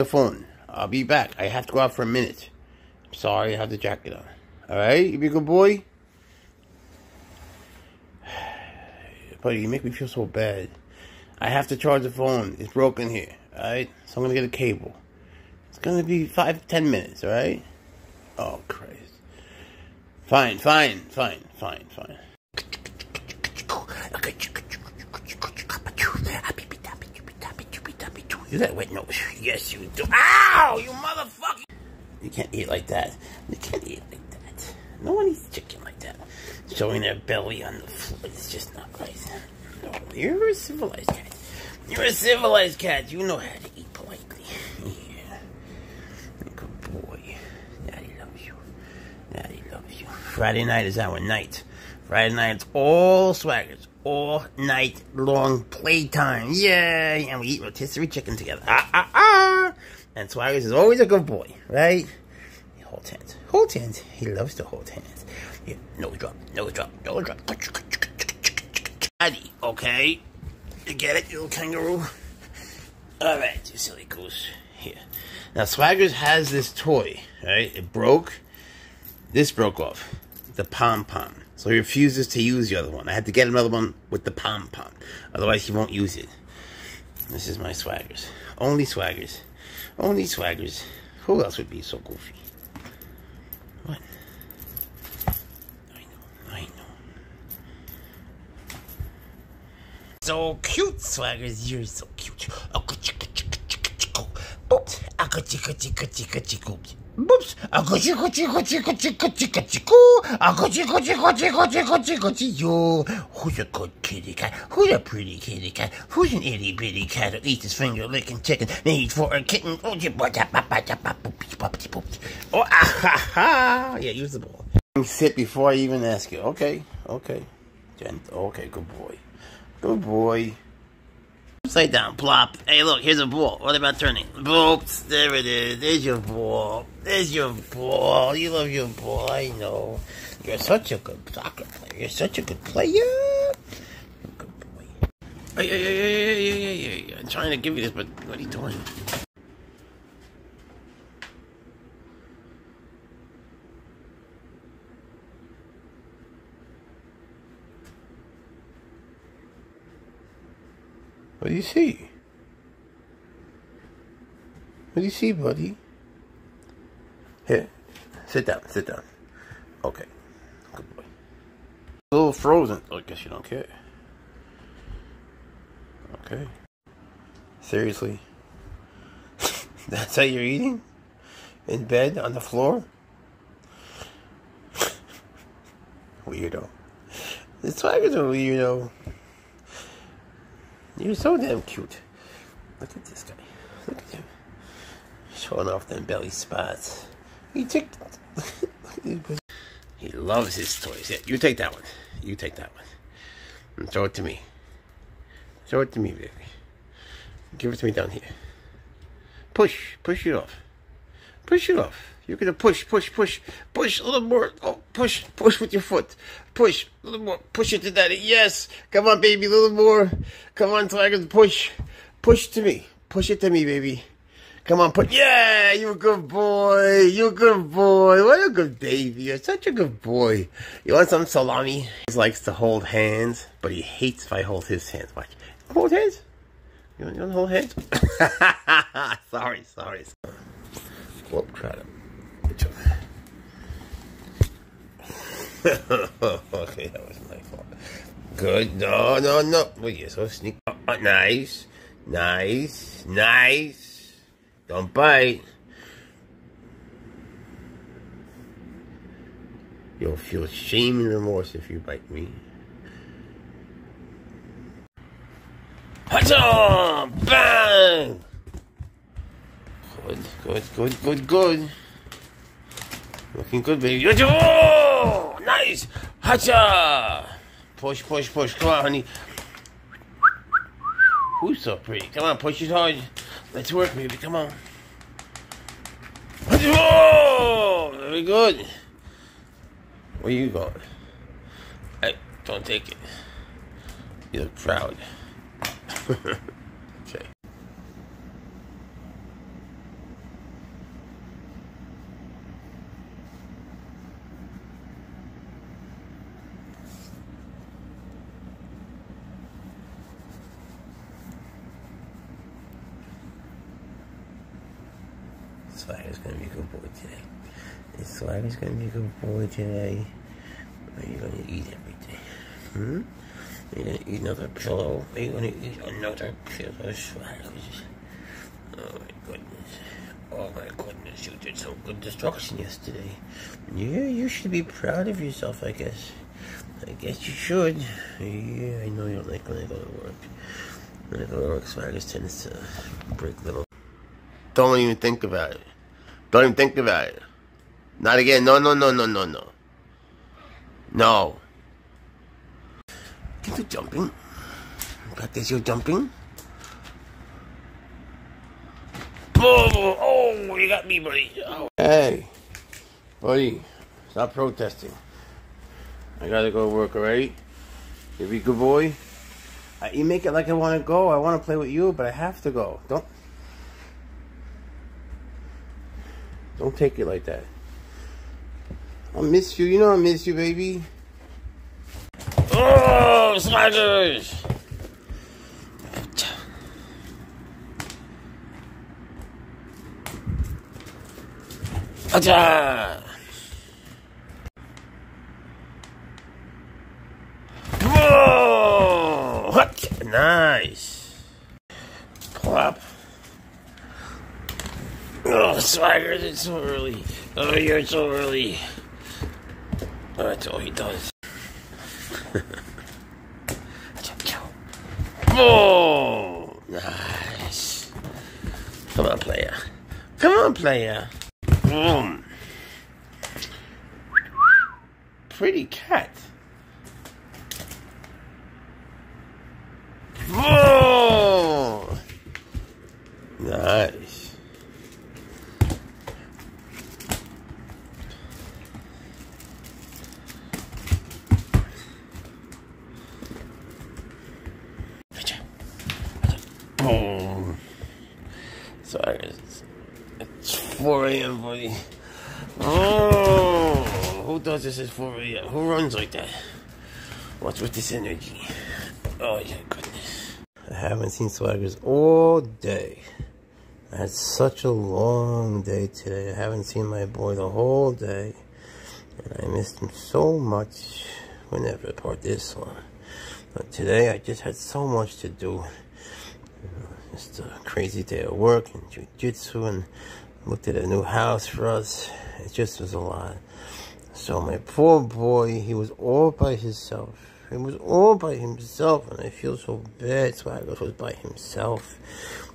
the phone. I'll be back. I have to go out for a minute. I'm sorry, I have the jacket on. Alright? You be a good boy? Buddy, you make me feel so bad. I have to charge the phone. It's broken here. Alright? So I'm gonna get a cable. It's gonna be five, ten minutes, alright? Oh, Christ. Fine, fine, fine, fine, fine. Got a wet nose. Yes, you do. Ow, you motherfucker! You can't eat like that. You can't eat like that. No one eats chicken like that. Showing their belly on the floor. It's just not right. No, you're a civilized cat. You're a civilized cat. You know how to eat politely. Yeah. Good boy. Daddy loves you. Daddy loves you. Friday night is our night. Friday night's all swaggers. All night long playtime. Yay! And we eat rotisserie chicken together. Ah, ah, ah! And Swaggers is always a good boy, right? He holds hands. Holds hands. He loves to hold hands. Yeah, nose drop, nose drop, nose drop. Daddy, okay? You get it, you little kangaroo? Alright, you silly goose. Here. Now, Swaggers has this toy, right? It broke. This broke off. The pom pom. So he refuses to use the other one. I had to get another one with the pom pom. Otherwise, he won't use it. This is my Swaggers. Only Swaggers. Only Swaggers. Who else would be so goofy? What? I know, I know. So cute, Swaggers. You're so cute. Guchi guchi guchi you. Who's a good kitty cat? Who's a pretty kitty cat? Who's an itty bitty cat who eats his finger licking chicken? Need for a kitten. Oh, ah ha ha. Yeah, use the ball. Sit before I even ask you. Okay, okay. Okay, good boy. Good boy. Upside down, plop. Hey, look, here's a ball. What about turning? Boops. There it is. There's your ball. There's your ball. You love your ball. I know. You're such a good soccer player. You're such a good player. Good boy. Hey, hey, hey, hey, hey, hey, hey. I'm trying to give you this, but what are you doing? What do you see? What do you see, buddy? Here, sit down, sit down. Okay, good boy. A little frozen. Oh, I guess you don't care. Okay. Seriously? That's how you're eating? In bed, on the floor? weirdo. The tiger's a weirdo. You're so damn cute. Look at this guy. Look at him. Showing off them belly spots. He took. he loves his toys. Yeah, you take that one. You take that one. And throw it to me. Throw it to me, baby. Give it to me down here. Push. Push it off. Push it off. You're gonna push, push, push, push a little more. Oh, push, push with your foot. Push a little more. Push it to daddy. Yes. Come on, baby. A little more. Come on, Tiger. Push. Push to me. Push it to me, baby. Come on, put. Yeah, you're a good boy. You're a good boy. What a good baby. You're such a good boy. You want some salami? He likes to hold hands, but he hates if I hold his hands. Watch. Hold hands. You want, you want to hold hands? sorry, sorry. To. okay, that was my fault. Good. No, no, no. Wait, you're so sneaky. Oh, nice. Nice. Nice. Don't bite. You'll feel shame and remorse if you bite me. Hacha! Bang! Good, good, good, good, good. Looking good, baby. Oh, nice. Hacha. Push, push, push. Come on, honey. Who's so pretty? Come on, push it hard. Let's work, baby. Come on. Oh, very good. Where you going? Hey, don't take it. You look uh, Swagger's gonna be a good boy today. This Swagger's gonna be a good boy today. Are you gonna eat everything? Hmm? Are you gonna eat another pillow? Are you gonna eat another pillow, Swagger? Oh my goodness. Oh my goodness, you did some good destruction yesterday. Yeah, you should be proud of yourself, I guess. I guess you should. Yeah, I know you don't like when I go to work. When I go to work, Swaggers tends to break little. Don't even think about it. Don't even think about it. Not again. No, no, no, no, no, no. No. Can you jumping? Got this, you jumping? Oh, oh, you got me, buddy. Oh. Hey, buddy, stop protesting. I gotta go to work, alright? You be a good boy. I, you make it like I want to go. I want to play with you, but I have to go. Don't. Don't take it like that. I miss you. You know I miss you, baby. Oh, sliders! Acha! Whoa! What? Nice. Plop. Swagger, it's so early. Oh, you're so early. Oh, that's all he does. oh, nice. Come on, player. Come on, player. Boom. Pretty cat. Whoa! Nice. Boom. Sorry, it's, it's 4 a.m., buddy. Oh, who does this at 4 a.m.? Who runs like that? What's with this energy? Oh, yeah, goodness. I haven't seen Swaggers all day. I had such a long day today. I haven't seen my boy the whole day. And I missed him so much whenever apart this one. But today I just had so much to do. Just a crazy day of work and jujitsu and looked at a new house for us. It just was a lot. So my poor boy, he was all by himself. He was all by himself, and I feel so bad. Swagger was by himself,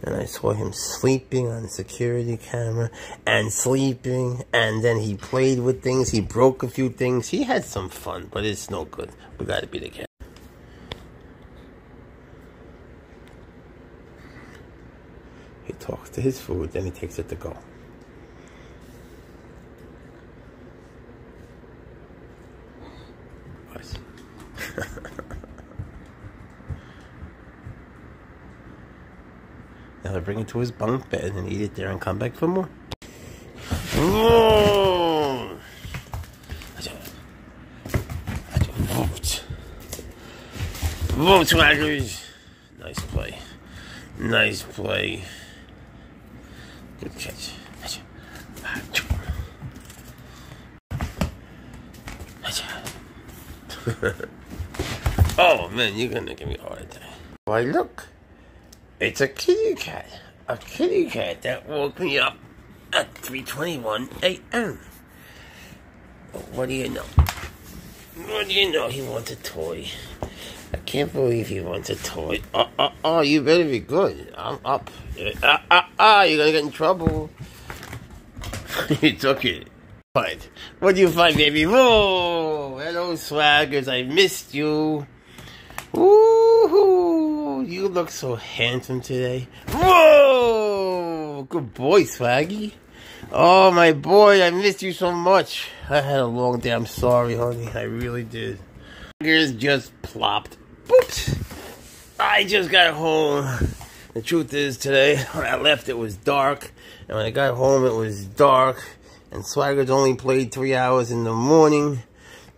and I saw him sleeping on the security camera, and sleeping, and then he played with things. He broke a few things. He had some fun, but it's no good. We gotta be together. He talks to his food, then he takes it to go. now they bring it to his bunk bed and eat it there and come back for more. Whoa! Swaggers! Nice play. Nice play. Good catch. oh man, you're gonna give me a heart attack. Why look, it's a kitty cat. A kitty cat that woke me up at 3:21 a.m. What do you know? What do you know? He wants a toy. I can't believe he wants a toy. Oh, oh, oh you better be good. I'm up. Ah, ah, ah, you're gonna get in trouble. you took it. What? What do you find, baby? Whoa! Hello, swaggers. I missed you. Woohoo! You look so handsome today. Whoa! Good boy, Swaggy. Oh, my boy, I missed you so much. I had a long day. I'm sorry, honey. I really did. Swaggers just plopped. Boops! I just got home. The truth is, today, when I left, it was dark. And when I got home, it was dark. And Swagger's only played three hours in the morning.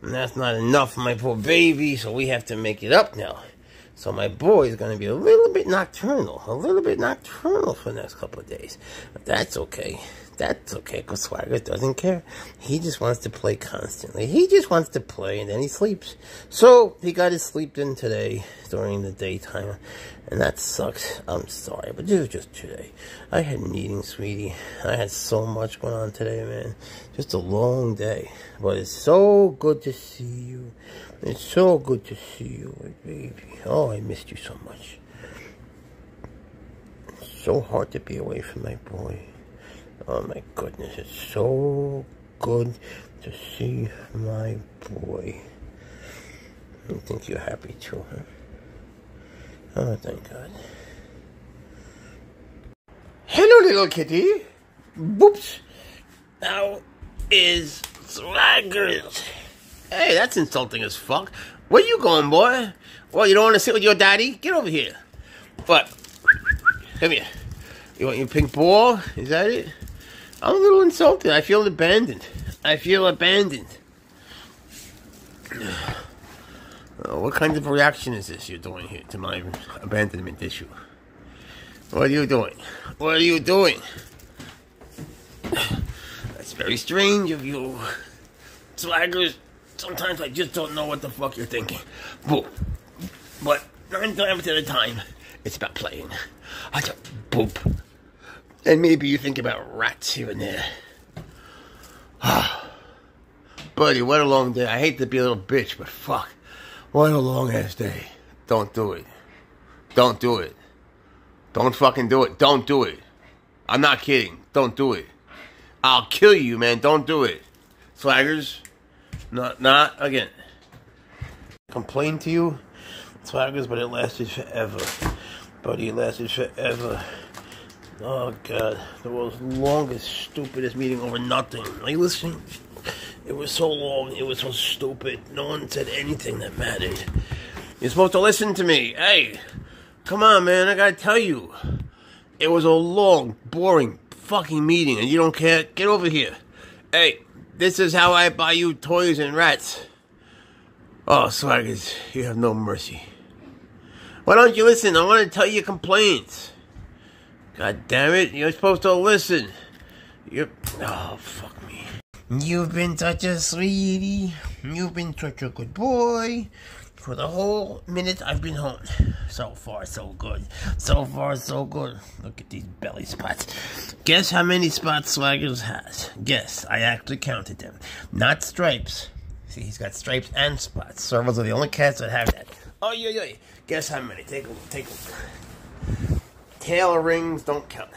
And that's not enough for my poor baby, so we have to make it up now. So my boy is going to be a little bit nocturnal, a little bit nocturnal for the next couple of days. But that's okay. That's okay, because Swagger doesn't care. He just wants to play constantly. He just wants to play, and then he sleeps. So, he got his sleep in today during the daytime, and that sucks. I'm sorry, but it was just today. I had a meeting, sweetie. I had so much going on today, man. Just a long day. But it's so good to see you. It's so good to see you, baby. Oh, I missed you so much. It's so hard to be away from my boy. Oh my goodness, it's so good to see my boy. I think you're happy too, huh? Oh, thank God. Hello, little kitty. Boops. Now is Swaggers. Hey, that's insulting as fuck. Where you going, boy? Well, you don't want to sit with your daddy? Get over here. What? Come here. You want your pink ball? Is that it? I'm a little insulted. I feel abandoned. I feel abandoned. Oh, what kind of reaction is this you're doing here to my abandonment issue? What are you doing? What are you doing? That's very strange of you. Swaggers, sometimes I just don't know what the fuck you're thinking. Boop. But nine times at a time, it's about playing. I just boop. And maybe you think about rats here and there. Ah. Buddy, what a long day. I hate to be a little bitch, but fuck. What a long ass day. Don't do it. Don't do it. Don't fucking do it. Don't do it. I'm not kidding. Don't do it. I'll kill you, man. Don't do it. Swaggers. Not, not again. Complain to you, Swaggers, but it lasted forever. Buddy, it lasted forever. Oh god, the world's longest, stupidest meeting over nothing. Are you listening? It was so long, it was so stupid. No one said anything that mattered. You're supposed to listen to me. Hey, come on, man, I gotta tell you. It was a long, boring, fucking meeting, and you don't care? Get over here. Hey, this is how I buy you toys and rats. Oh, Swaggers, you have no mercy. Why don't you listen? I want to tell you complaints. God damn it, you're supposed to listen. You're. Oh, fuck me. You've been such a sweetie. You've been such a good boy. For the whole minute I've been home. So far, so good. So far, so good. Look at these belly spots. Guess how many spots Swaggers has? Guess. I actually counted them. Not stripes. See, he's got stripes and spots. Servals are the only cats that have that. Oh, yeah, yeah. Guess how many? Take a look. Take a look tail rings don't count.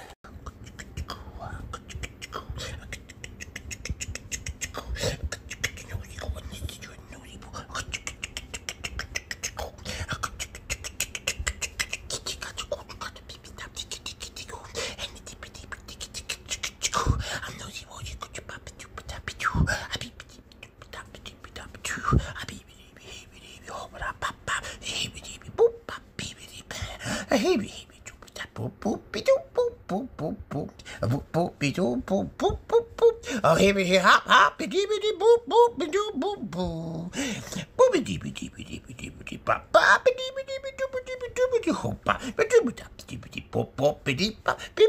Hey, boop boop be doop boop boop boop boop boop boop be doop boop boop boop boop oh here here hop hop be dee boop boop be doop boop boop boop be dee be dee be dee be dee be dee bop bop be dee be dee be doop be dee be doop be dee hop bop doo bop doo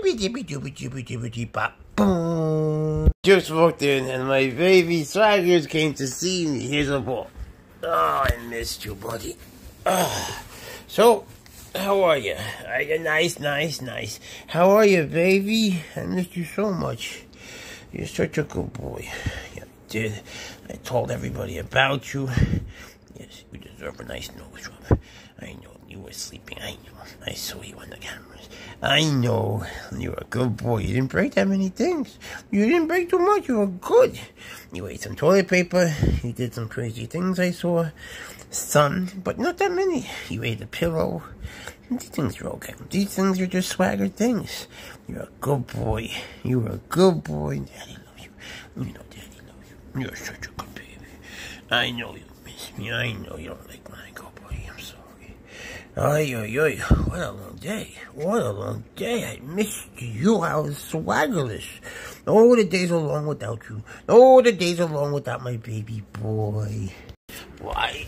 be dee be dee be dee bop boom just walked in and my baby swaggers came to see me here's a ball oh I missed you buddy ah so how are you? Are you uh, nice, nice, nice? How are you, baby? I missed you so much. You're such a good boy. Yeah, I did. I told everybody about you. Yes, you deserve a nice nose rub. I know you were sleeping. I know. I saw you on the cameras. I know. You're a good boy. You didn't break that many things. You didn't break too much. You were good. You ate some toilet paper. You did some crazy things I saw. Some, but not that many. You ate a pillow. These things are okay. These things are just swagger things. You're a good boy. You're a good boy. Daddy loves you. You know Daddy loves you. You're such a good baby. I know you miss me. I know you don't like when I go, boy. I'm sorry. Ay, ay, ay. What a long day. What a long day. I missed you. I was swaggerless. Oh, the days are long without you. Oh, the days are long without my baby boy. Why?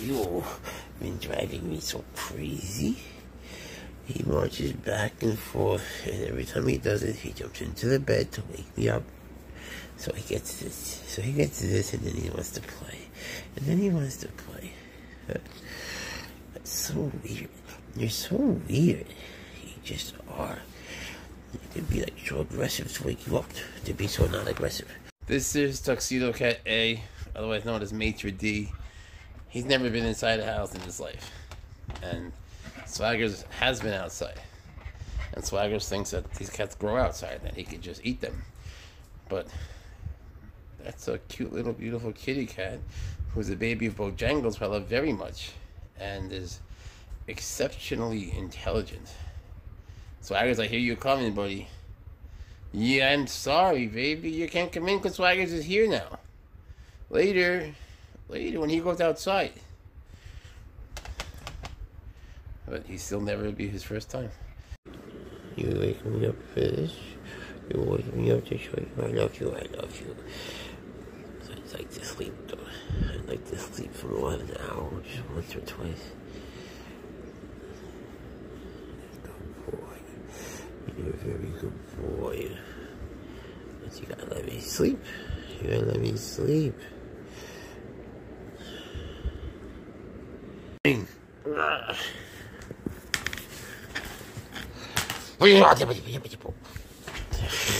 You all been driving me so crazy. He marches back and forth, and every time he does it, he jumps into the bed to wake me up. So he gets this, so he gets this, and then he wants to play, and then he wants to play. That's so weird. You're so weird. You just are. To be like so aggressive to wake you up, to be so not aggressive. This is Tuxedo Cat A, otherwise known as Maitre D. He's never been inside a house in his life, and Swaggers has been outside. And Swaggers thinks that these cats grow outside, that he could just eat them. But that's a cute little beautiful kitty cat who's a baby of Bojangles, who I love very much, and is exceptionally intelligent. Swaggers, I hear you coming, buddy. Yeah, I'm sorry, baby. You can't come in because Swaggers is here now. Later. Later, when he goes outside. But he still never be his first time. You wake me up this. You wake me up to show you I love you, I love you. I'd like to sleep though. I'd like to sleep for 11 hours, once or twice. Good boy. You're a very good boy. But you gotta let me sleep. You gotta let me sleep.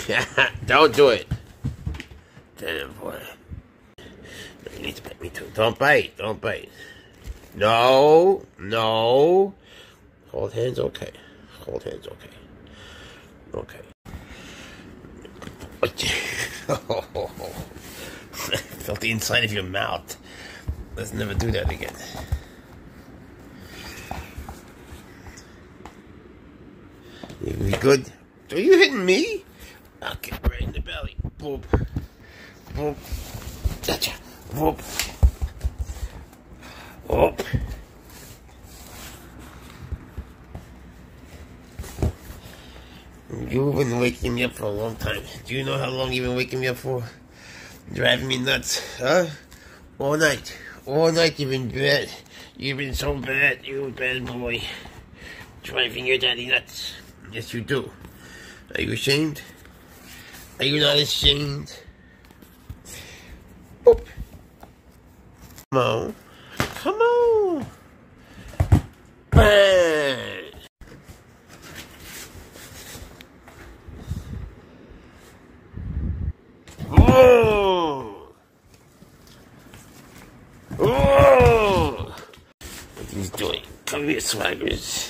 Don't do it. Damn boy. You need to bite me too. Don't bite. Don't bite. No. No. Hold hands okay. Hold hands okay. Okay. Felt the inside of your mouth. Let's never do that again. You good. Are you hitting me? I'll kick right in the belly. Boop. Boop. Gotcha. Whoop. Whoop. You've been waking me up for a long time. Do you know how long you've been waking me up for? Driving me nuts, huh? All night. All night you've been bad. You've been so bad, you bad boy. Driving your daddy nuts. Yes, you do. Are you ashamed? Are you not ashamed? Boop. Come on. Come on. Bang. Oh. Oh. What he's doing. Come here, swaggers.